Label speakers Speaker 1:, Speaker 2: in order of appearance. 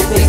Speaker 1: so big.